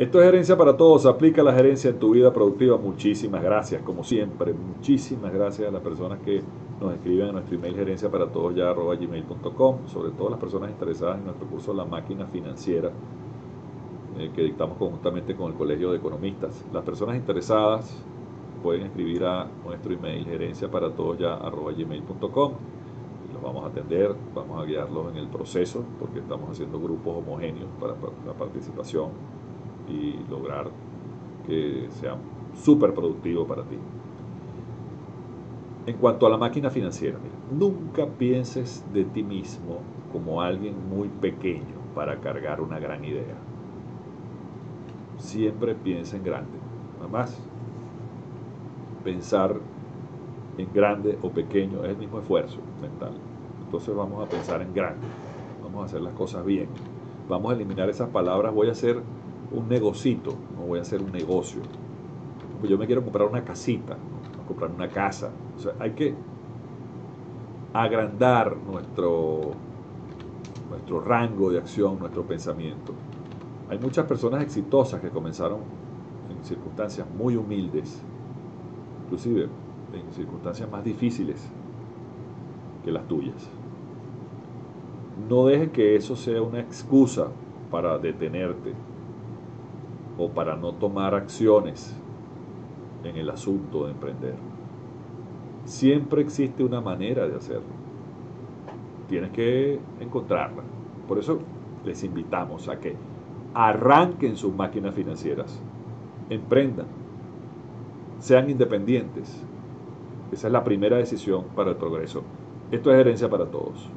Esto es Gerencia para Todos. Aplica la gerencia en tu vida productiva. Muchísimas gracias, como siempre. Muchísimas gracias a las personas que nos escriben a nuestro email gerencia para todos ya gmail.com. Sobre todo las personas interesadas en nuestro curso La Máquina Financiera eh, que dictamos conjuntamente con el Colegio de Economistas. Las personas interesadas pueden escribir a nuestro email gerencia para todos ya gmail.com. Los vamos a atender, vamos a guiarlos en el proceso porque estamos haciendo grupos homogéneos para la participación y lograr que sea súper productivo para ti. En cuanto a la máquina financiera, nunca pienses de ti mismo como alguien muy pequeño para cargar una gran idea. Siempre piensa en grande. Nada más. Pensar en grande o pequeño es el mismo esfuerzo mental. Entonces vamos a pensar en grande. Vamos a hacer las cosas bien. Vamos a eliminar esas palabras. Voy a hacer un negocito, no voy a hacer un negocio. Yo me quiero comprar una casita, comprar una casa. O sea, hay que agrandar nuestro, nuestro rango de acción, nuestro pensamiento. Hay muchas personas exitosas que comenzaron en circunstancias muy humildes, inclusive en circunstancias más difíciles que las tuyas. No dejes que eso sea una excusa para detenerte o para no tomar acciones en el asunto de emprender. Siempre existe una manera de hacerlo. Tienes que encontrarla. Por eso les invitamos a que arranquen sus máquinas financieras, emprendan, sean independientes. Esa es la primera decisión para el progreso. Esto es herencia para todos.